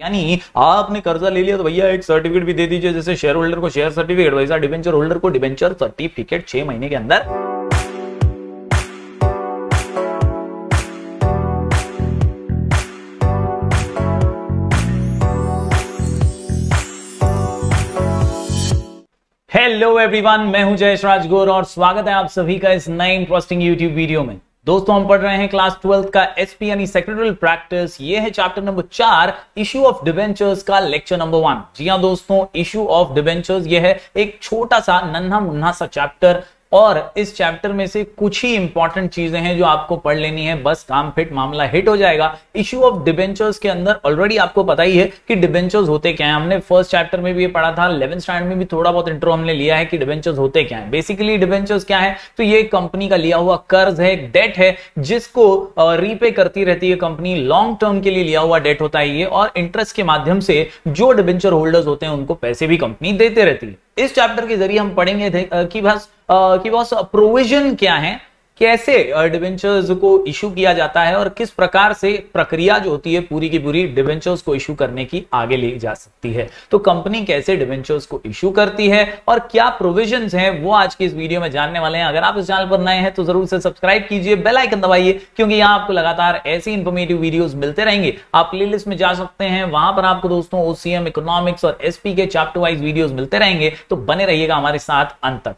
यानी आपने कर्जा ले लिया तो भैया एक सर्टिफिकेट भी दे दीजिए, जैसे शेयर होल्डर को शेयर सर्टिफिकेट वैसा डिवेंचर होल्डर को डिवेंचर सर्टिफिकेट छह महीने के अंदर। हेलो एवरीवन मैं हूँ जयेश राजगोर और स्वागत है आप सभी का इस नए इंटरेस्टिंग यूट्यूब वीडियो में। दोस्तों, हम पढ़ रहे हैं क्लास ट्वेल्थ का एसपी यानी सेक्रेटरियल प्रैक्टिस ये है चैप्टर नंबर चार इश्यू ऑफ़ डिवेंचर्स का लेक्चर नंबर वन जी हाँ दोस्तों इश्यू ऑफ़ डिवेंचर्स ये है एक छोटा सा नन्हा मुन्ना सा चैप्टर और इस चैप्टर में से कुछ ही इंपॉर्टेंट चीज़ें हैं जो आपको पढ़ लेनी है। बस काम फिट मामला हिट हो जाएगा। इश्यू ऑफ़ डिबेंचर्स के अंदर ऑलरेडी आपको पता ही है कि डिबेंचर्स होते क्या है। हमने फ़र्स्ट चैप्टर में भी ये पढ़ा था। इलेवन स्टैंडर्ड में भी थोड़ा बहुत इंट्रो हमने लिया है कि डिबेंचर्स होते क्या है। बेसिकली डिबेंचर्स क्या है? तो ये कंपनी का लिया हुआ कर्ज है डेट है, जिसको रीपे करती रहती है कंपनी लॉन्ग टर्म के लिए लिया हुआ डेट होता है ये। और इंटरेस्ट के माध्यम से जो डिबेंचर होल्डर्स होते हैं, उनको पैसे भी कंपनी देते रहती है। इस चैप्टर के ज़रिए हम पढ़ेंगे कि बस कि बस प्रोविज़न क्या है कैसे डिवेंचर्स को इशू किया जाता है और किस प्रकार से प्रक्रिया जो होती है पूरी की पूरी डिवेंचर्स को इशू करने की आगे ले जा सकती है। तो कंपनी कैसे डिवेंचर्स को इशू करती है और क्या प्रोविजंस हैं, वो आज की इस वीडियो में जानने वाले हैं। अगर आप इस चैनल पर नए हैं तो ज़रूर से सब्सक्राइब कीजिए बेलाइकन दबाइए, क्योंकि यहाँ आपको लगातार ऐसी इंफॉर्मेटिव वीडियोस मिलते रहेंगे। आप प्लेलिस्ट में जा सकते हैं, वहाँ पर आपको दोस्तों ओसीएम इकोनॉमिक्स और एसपी के चैप्टर वाइज वीडियोस मिलते रहेंगे। तो बने रहिएगा हमारे साथ अंत तक।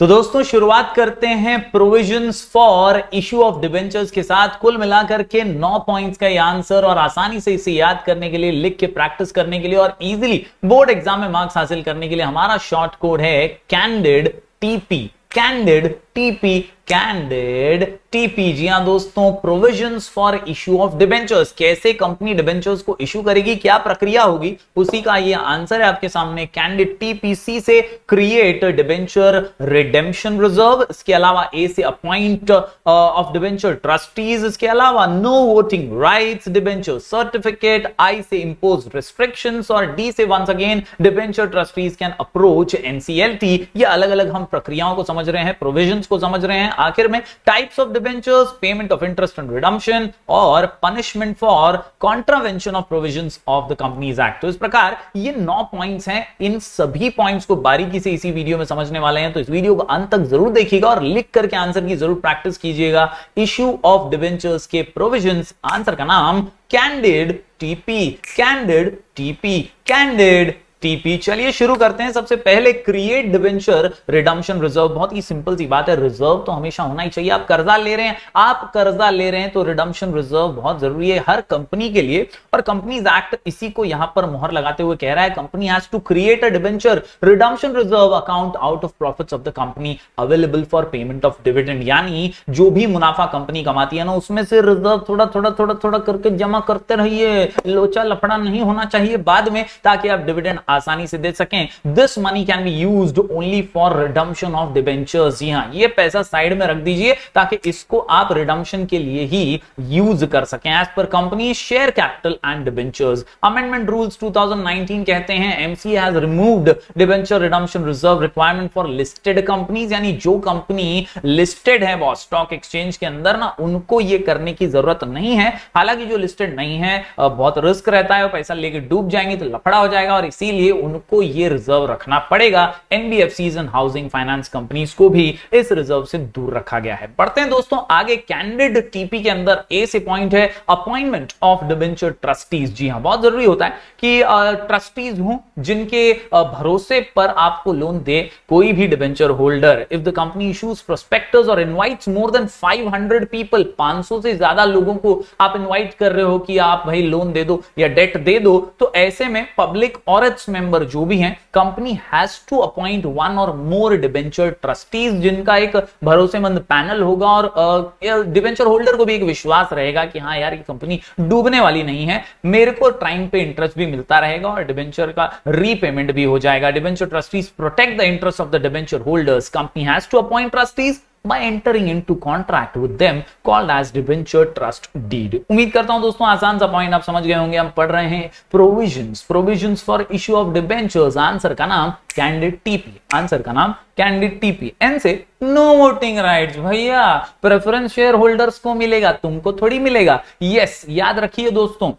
तो दोस्तों, शुरुआत करते हैं provisions for issue of debentures के साथ। कुल मिलाकर के नौ पॉइंट्स का ये आंसर और आसानी से इसे याद करने के लिए, लिख के प्रैक्टिस करने के लिए और इजीली बोर्ड एग्ज़ाम में मार्क्स हासिल करने के लिए हमारा शॉर्ट कोड है candid TP candid TP candid TP जी हाँ दोस्तों provisions for issue of debentures कैसे कंपनी डिबेंचर्स को इशू करेगी, क्या प्रक्रिया होगी? उसी का ये आंसर है आपके सामने. कैंडिड टीपीसी से क्रिएट डिबेंचर रिडेम्पशन रिज़र्व इसके अलावा ए से अपॉइंट ऑफ़ डिबेंचर ट्रस्टीज इसके अलावा no voting rights debenture certificate I से इंपोज रिस्ट्रिक्शन और डी से once again debenture trustees can approach NCLT ये अलग अलग हम प्रक्रियाओं को समझ रहे हैं प्रोविज़न को समझ रहे हैं. आखिर में types of debentures payment of interest and redemption और punishment for contravention of provisions of the companies act तो इस प्रकार ये नौ पॉइंट्स हैं। इन सभी पॉइंट्स को बारीकी से इसी वीडियो में समझने वाले हैं। तो इस वीडियो को अंत तक ज़रूर देखिएगा और लिख करके आंसर की ज़रूर प्रैक्टिस कीजिएगा। इश्यू ऑफ़ डिबेंचर्स के प्रोविज़न आंसर का नाम candid TP candid TP candid TP. चलिए शुरू करते हैं। सबसे पहले क्रिएट डिवेंचर रिडम्पशन रिज़र्व बहुत ही सिंपल सी बात है। रिज़र्व तो हमेशा होना ही चाहिए। आप कर्जा ले रहे हैं। आप कर्जा ले रहे हैं तो रिडम्पशन रिज़र्व बहुत ज़रूरी है हर कंपनी के लिए। और कंपनीज़ एक्ट इसी को यहाँ पर मोहर लगाते हुए कह रहा है। Company has to create a debenture redemption reserve account out of profits of the company available for payment of dividend यानी जो भी मुनाफा कंपनी कमाती है ना, उसमें से रिज़र्व थोड़ा थोड़ा थोड़ा थोड़ा करके जमा करते रहिए। लोचा लफड़ा नहीं होना चाहिए बाद में, ताकि आप डिविडेंड आसानी से दे सकें। This money can be use only for redemption of debentures जी हाँ ये पैसा साइड में रख दीजिए ताकि इसको आप रिडम्शन के लिए ही यूज़ कर सकें। As per company share capital and debentures amendment rules 2019 कहते हैं MC has removed debenture redemption reserve requirement for listed companies यानी जो कंपनी लिस्टेड है वो स्टॉक एक्सचेंज के अंदर ना, उनको ये करने की ज़रूरत नहीं है। हालाँकि जो लिस्टेड नहीं है बहुत रिस्क रहता है पैसा लेके डूब जाएँगे तो लफड़ा हो जाएगा और इसीलिए लिए उनको ये रिज़र्व रखना पड़ेगा। NBFC and housing finance companies को भी इस रिज़र्व से दूर रखा गया है। बढ़ते हैं दोस्तों, आगे कैंडिड टीपी के अंदर ए से पॉइंट है। अपॉइंटमेंट ऑफ़ डिबेंचर ट्रस्टीज जी हाँ बहुत ज़रूरी होता है कि ट्रस्टीज हूँ जिनके भरोसे पर आपको लोन दे कोई भी debenture holder if the company issues prospectus और इनवाइट्स मोर देन 500 पीपल 500 से ज़्यादा लोगों को आप इनवाइट कर रहे हो कि आप भाई लोन दे दो या डेट दे दो तो ऐसे में पब्लिक ऑरिट्स मेंबर जो भी हैं company has to appoint one और मोर डिबेंचर ट्रस्टीज जिनका एक भरोसेमंद पैनल होगा और डिबेंचर होल्डर को भी एक विश्वास रहेगा कि हाँ यार ये कंपनी डूबने वाली नहीं है। मेरे को टाइम पे इंटरेस्ट भी मिलता रहेगा और डिबेंचर का रीपेमेंट भी हो जाएगा। Debenture trustees protect the interest of the debenture holders company has to appoint trustees by entering into contract with them called as debenture trust deed. उम्मीद करता हूँ दोस्तों आसान सा पॉइंट आप समझ गए होंगे हम पढ़ रहे हैं provisions provisions for issue of debentures answer का नाम कैंडिड टीपी आंसर का नाम कैंडिड टीपी एन से नो वोटिंग राइट्स भैया। प्रेफरेंस शेयर होल्डर्स को मिलेगा तुमको थोड़ी मिलेगा। यस yes, याद रखिए दोस्तों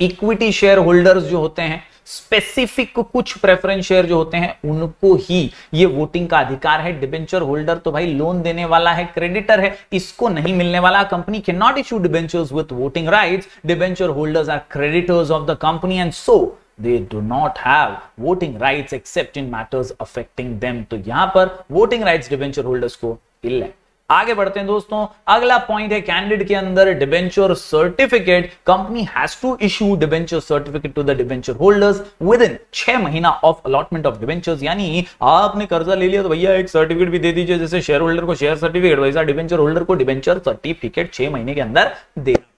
इक्विटी शेयर होल्डर्स जो होते हैं स्पेसिफिक कुछ प्रेफरेंस शेयर जो होते हैं, उनको ही ये वोटिंग का अधिकार है डिबेंचर होल्डर तो भाई लोन देने वाला है क्रेडिटर है, इसको नहीं मिलने वाला company can not issue debentures with voting rights debenture holders are creditors of the company and so they do not have voting rights except in matters affecting them. तो यहाँ पर voting rights डिबेंचर होल्डर्स को इल है आगे बढ़ते हैं दोस्तों। अगला पॉइंट है कैंडिडेट के अंदर debenture certificate company has to issue debenture certificate to the debenture holders within छह महीना ऑफ़ अलॉटमेंट ऑफ़ डिबेंचर्स यानी आपने कर्जा ले लिया तो भैया एक सर्टिफिकेट भी दे दीजिए, जैसे शेयर होल्डर को शेयर सर्टिफिकेट वैसा डिबेंचर होल्डर को डिबेंचर सर्टिफिकेट छह महीने के अंदर देना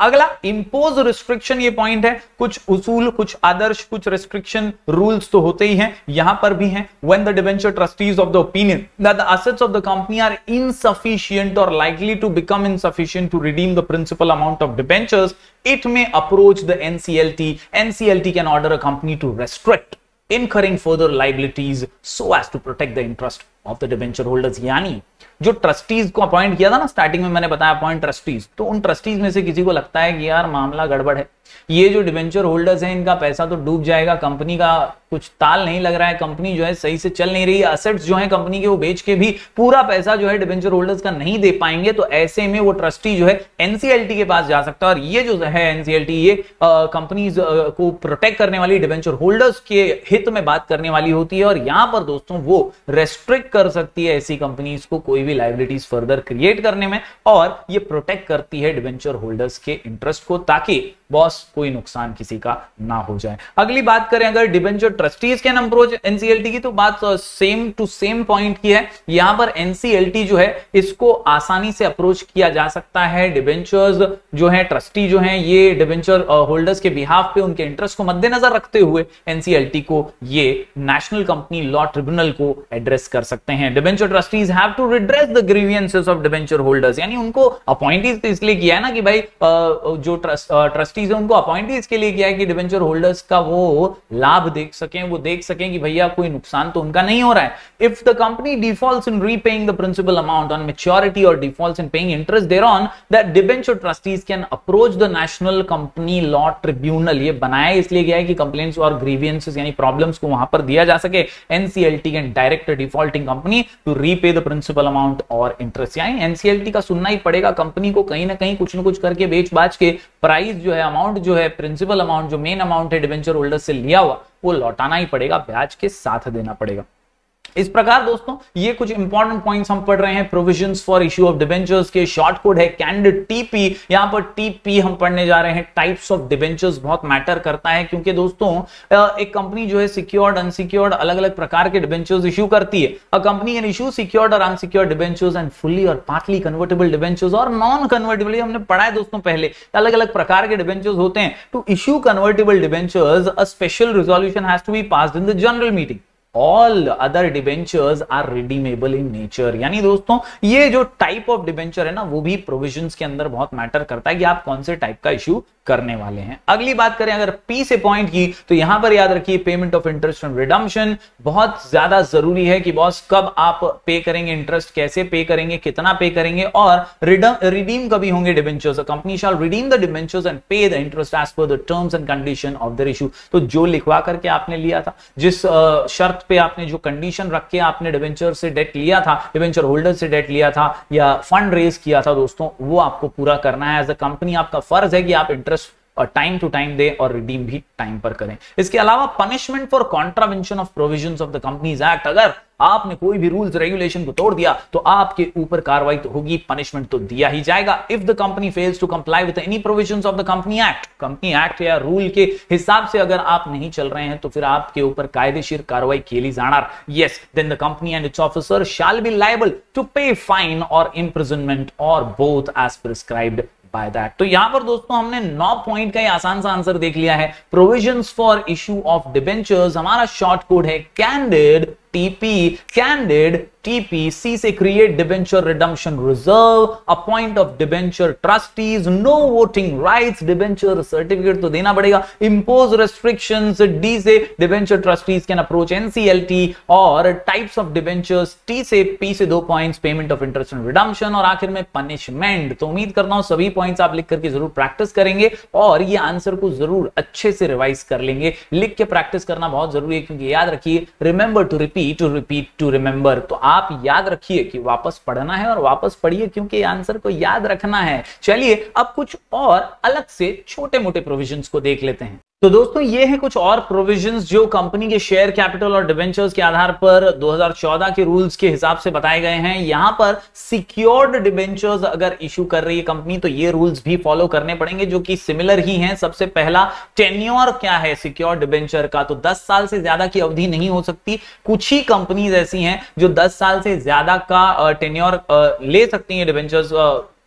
अगला इंपोज रिस्ट्रिक्शन ये पॉइंट है कुछ उसूल, कुछ आदर्श, कुछ रिस्ट्रिक्शन रूल्स तो होते ही हैं, यहाँ पर भी हैं when the debenture trustees of the opinion that the assets of the company are insufficient और likely to become insufficient to redeem the principal amount of debentures it may approach the NCLT. NCLT can order a company to restrict incurring further liabilities so as to protect the interest of the debenture holders. यानी जो trustees को appoint किया था ना starting में मैंने बताया appoint trustees तो उन ट्रस्टीज में से किसी को लगता है कि यार मामला गड़बड़ है ये जो डिवेंचर होल्डर्स हैं, इनका पैसा तो डूब जाएगा कंपनी का कुछ ताल नहीं लग रहा है कंपनी जो है सही से चल नहीं रही असेट्स जो है कंपनी के वो बेच के भी पूरा पैसा जो है डिवेंचर होल्डर्स का नहीं दे पाएँगे तो ऐसे में वो ट्रस्टी जो है एनसीएलटी के पास जा सकता है और ये जो है एनसीएलटी ये कंपनीज़ को प्रोटेक्ट करने वाली डिवेंचर होल्डर्स के हित में बात करने वाली होती है और यहाँ पर दोस्तों, वो रेस्ट्रिक्ट कर सकती है ऐसी कंपनीज़ को कोई भी लाइबिलिटीज फर्दर क्रिएट करने में और ये प्रोटेक्ट करती है डिवेंचर होल्डर्स के इंटरेस्ट को ताकि बॉस कोई नुकसान किसी का ना हो जाए। अगली बात करें अगर debenture trustees can approach NCLT की तो बात सेम टू सेम पॉइंट की है। यहाँ पर एनसीएलटी जो है, इसको आसानी से अप्रोच किया जा सकता है। डिबेंचर्स जो है ट्रस्टी जो है, ये डिबेंचर होल्डर्स के बिहाफ पे उनके इंटरेस्ट को मद्देनजर रखते हुए एनसीएलटी को ये नेशनल कंपनी लॉ ट्रिब्यूनल को एड्रेस कर सकते हैं। Debenture trustees have to redress the grievances of debenture holders यानी उनको अपॉइंटीज तो इसलिए किया है ना कि भाई जो ट्रस्टी ट्रस्टीज उनको अपॉइंट इसके लिए किया है कि डिवेंचर होल्डर्स का वो लाभ देख सकें, वो देख सकें कि भैया कोई नुकसान तो उनका नहीं हो रहा है। If the company defaults in repaying the principal amount on maturity और defaults in paying interest thereon that debenture trustees can approach the national company law tribunal ये बनाया इसलिए गया है कि कंप्लेंट्स और ग्रीवियंसेस यानी प्रॉब्लम्स को वहाँ पर दिया जा सके। NCLT can direct defaulting company to repay the principal amount और इंटरेस्ट यानी एनसीएलटी का सुनना ही पड़ेगा कंपनी को कहीं ना कहीं कुछ ना कुछ करके बेच बाच के प्राइस जो है अमाउंट जो है प्रिंसिपल अमाउंट जो मेन अमाउंट है डिवेंचर होल्डर से लिया हुआ, वो लौटाना ही पड़ेगा, ब्याज के साथ देना पड़ेगा। इस प्रकार दोस्तों, ये कुछ इंपॉर्टेंट पॉइंट्स हम पढ़ रहे हैं। Provisions for issue of debentures के शॉर्ट कोड है। कैंड टीपी यहाँ पर टीपी हम पढ़ने जा रहे हैं। टाइप्स ऑफ़ डिबेंचर्स बहुत मैटर करता है क्योंकि दोस्तों एक कंपनी जो है सिक्योर्ड अनसिक्योर्ड अलग अलग प्रकार के डिबेंचर्स इश्यू करती है। A company an issue secured और अनसिक्योर्ड डिबेंचर्स एंड फुल्ली और पार्टली कन्वर्टेबल डिबेंचर्स और नॉन कन्वर्टेबल हमने पढ़ा है दोस्तों पहले। अलग अलग प्रकार के डिबेंचर्स होते हैं। To issue convertible debentures a special resolution has to be passed in the general meeting all other debentures are redeemable in nature यानी दोस्तों, ये जो टाइप ऑफ़ डिबेंचर है ना, वो भी प्रोविजंस के अंदर बहुत मैटर करता है कि आप कौन से टाइप का इशू करने वाले हैं। अगली बात करें, अगर पी से पॉइंट की तो यहाँ पर याद रखिए payment of interest on redemption बहुत ज़्यादा ज़रूरी है कि बॉस कब आप पे करेंगे इंटरेस्ट कैसे पे करेंगे, कितना पे करेंगे और रिडीम कभी होंगे debentures company shall redeem the debentures and pay the interest as per the terms and condition of the issue तो जो लिखवा करके आपने लिया था, जिस शर्त पे आपने जो कंडीशन रख के आपने डिवेंचर से डेट लिया था डिवेंचर होल्डर से डेट लिया था, या फंड रेज किया था, दोस्तों, वो आपको पूरा करना है. एज अ कंपनी आपका फ़र्ज़ है कि आप इंटरेस्ट और टाइम टू टाइम दे और रिडीम भी टाइम पर करें। इसके अलावा punishment for contravention of provision of the companies act अगर आपने कोई भी रूल्स रेगुलेशन को तोड़ दिया तो आपके ऊपर कार्रवाई तो होगी पनिशमेंट तो दिया ही जाएगा। If the company fails to comply with any provisions of the company act company act या रूल के हिसाब से अगर आप नहीं चल रहे हैं तो फिर आपके ऊपर कायदेशीर कार्रवाई केली जाणार। Yes then the company and its officer shall be liable to pay fine और इम्प्रिजनमेंट और both as prescribed by that तो यहाँ पर दोस्तों हमने नौ पॉइंट का ही आसान सा आंसर देख लिया है. Provision for issue of debentures हमारा शॉर्ट कोड है. कैंडिड टीपी कैंडिड टीपीसी से create debenture redemption reserve appoint of debenture trustees no voting rights debenture certificate तो देना पड़ेगा। इंपोज रेस्ट्रिक्शंस डी से debenture trustees can approach NCLT और types of debentures T से P से दो points payment of interest and redemption और आखिर में पनिशमेंट तो उम्मीद करता हूँ सभी पॉइंट्स आप लिख करके ज़रूर प्रैक्टिस करेंगे और ये आंसर को ज़रूर अच्छे से रिवाइज कर लेंगे। लिख के प्रैक्टिस करना बहुत ज़रूरी है क्योंकि याद रखिए remember to repeat to repeat to remember तो आप याद रखिए कि वापस पढ़ना है और वापस पढ़िए क्योंकि आंसर को याद रखना है। चलिए, अब कुछ और अलग से छोटे मोटे प्रोविज़न को देख लेते हैं। तो दोस्तों, ये है कुछ और प्रोविजंस जो कंपनी के शेयर कैपिटल और डिवेंचर्स के आधार पर 2014 के रूल्स के हिसाब से बताए गए हैं। यहाँ पर सिक्योर्ड डिवेंचर्स अगर इशू कर रही है कंपनी तो ये रूल्स भी फॉलो करने पड़ेंगे, जो कि सिमिलर ही हैं। सबसे पहला टेन्योर क्या है सिक्योर डिवेंचर का? तो 10 साल से ज़्यादा की अवधि नहीं हो सकती। कुछ ही कंपनीज़ ऐसी हैं जो 10 साल से ज़्यादा का टेन्योर ले सकती है डिवेंचर्स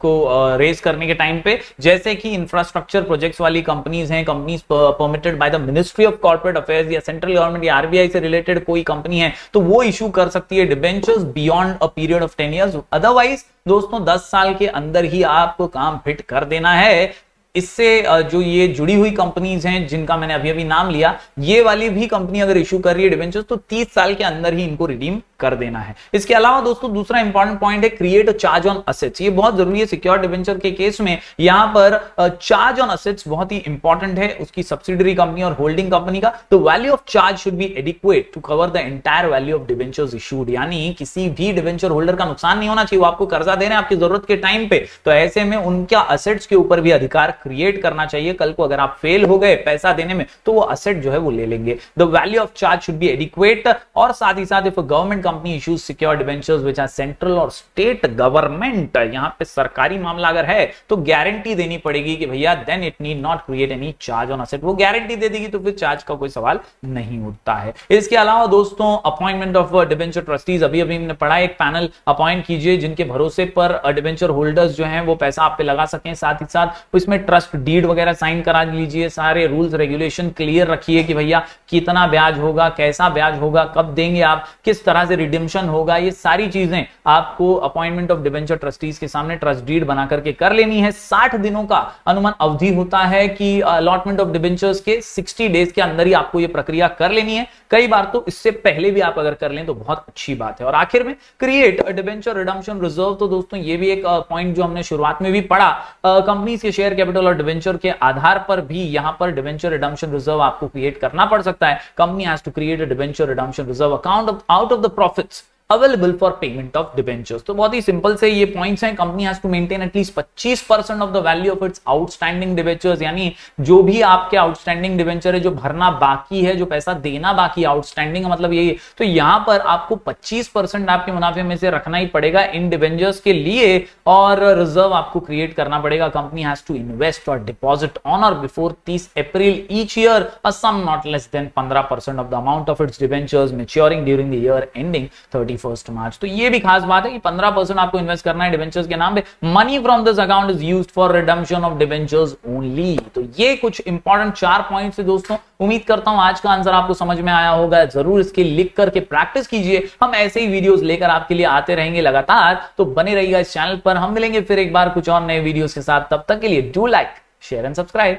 को रेज करने के टाइम पे, जैसे कि इंफ्रास्ट्रक्चर प्रोजेक्ट्स वाली कंपनीज़ हैं companies permitted by the ministry of corporate affairs या सेंट्रल गवर्नमेंट या आरबीआई से रिलेटेड कोई कंपनी है तो वो इशू कर सकती है debentures beyond a period of ten years otherwise दोस्तों 10 साल के अंदर ही आपको काम फिट कर देना है। इससे जो ये जुड़ी हुई कंपनीज़ हैं, जिनका मैंने अभी अभी नाम लिया, ये वाली भी कंपनी अगर इश्यू कर रही है डिवेंचर्स तो 30 साल के अंदर ही इनको रिडीम कर देना है। इसके अलावा दोस्तों, दूसरा इंपॉर्टेंट पॉइंट है क्रिएट चार्ज ऑन असेट्स ये बहुत ज़रूरी है सिक्योर डिवेंचर के केस में। यहाँ पर चार्ज ऑन असेट्स बहुत ही इंपॉर्टेंट है उसकी सब्सिडरी कंपनी और होल्डिंग कंपनी का। तो value of charge should be adequate to cover the entire value of debenture issued यानी किसी भी डिवेंचर होल्डर का नुकसान नहीं होना चाहिए। वो आपको कर्जा दे रहे हैं आपकी ज़रूरत के टाइम पे। तो ऐसे में उनका असेट्स के ऊपर भी अधिकार क्रिएट करना चाहिए, कल को अगर आप फेल हो गए पैसा देने में तो वो असेट जो है वो ले लेंगे। The value of charge should be adequate और साथ ही साथ if government company issues secure debentures which are central और स्टेट गवर्नमेंट यहाँ पे सरकारी मामला अगर है तो गारंटी देनी पड़ेगी कि भैया then it need not create any charge on asset वो गारंटी दे देगी तो फिर चार्ज का कोई सवाल नहीं उठता है। इसके अलावा दोस्तों अपॉइंटमेंट ऑफ़ डिवेंचर ट्रस्टीज अभी अभी हमने पढ़ा, एक पैनल अपॉइंट कीजिए जिनके भरोसे पर डिवेंचर होल्डर्स जो है, वो पैसा आप पे लगा सकें, साथ ही साथ इसमें ट्रस्ट डीड वगैरह साइन करा लीजिए, सारे रूल्स, रेगुलेशन क्लियर रखिए कि भैया कितना ब्याज होगा, कैसा ब्याज होगा, कब देंगे आप, किस तरह से रिडिम्शन होगा, ये सारी चीज़ें आपको अपॉइंटमेंट ऑफ़ डिवेंचर ट्रस्टीज के सामने ट्रस्ट डीड बना करके कर लेनी है। साठ दिनों का अनुमान अवधि होता है कि अलॉटमेंट ऑफ़ डिवेंचर्स के सिक्सटी डेज़ के अंदर ही आपको ये प्रक्रिया कर लेनी है। कई बार तो इससे पहले भी आप अगर कर लें तो बहुत अच्छी बात है। और आखिर में क्रिएट डिवेंचर रिडम्शन रिज़र्व तो दोस्तों ये भी एक पॉइंट जो हमने शुरुआत में भी पढ़ा कंपनीज़ के शेयर कैपिटल और डिवेंचर के आधार पर भी यहाँ पर डिवेंचर रिडम्शन रिज़र्व आपको क्रिएट करना पड़ सकता है। Company has to create a debenture redemption reserve account out of the profits available for payment of debentures तो बहुत ही सिंपल से ये पॉइंट्स हैं। Company has to maintain at least 25 percent of the value of its outstanding debentures यानी जो भी आपके आउटस्टैंडिंग डिबेंचर है, जो भरना बाकी है, जो पैसा देना बाकी आउटस्टैंडिंग मतलब यही तो यहाँ पर आपको 25 परसेंट आपके मुनाफे में से रखना ही पड़ेगा इन डिबेंचर्स के लिए और रिज़र्व आपको क्रिएट करना पड़ेगा। Company has to invest or deposit on or before 30 April each year sum not less than 15 percent of the amount of its debentures maturing during the year ending thirty first March तो ये भी खास बात है कि 15 percent आपको invest करना है डिवेंचर्स के नाम पे। Money from this account is used for redemption of debentures only तो ये कुछ इंपॉर्टेंट चार पॉइंट्स है दोस्तों। उम्मीद करता हूँ आज का आंसर आपको समझ में आया होगा। ज़रूर इसके लिख करके प्रैक्टिस कीजिए। हम ऐसे ही वीडियोस लेकर आपके लिए आते रहेंगे लगातार। तो बने रहिएगा इस चैनल पर। हम मिलेंगे फिर एक बार कुछ और नए वीडियोस के साथ। तब तक के लिए do like share and subscribe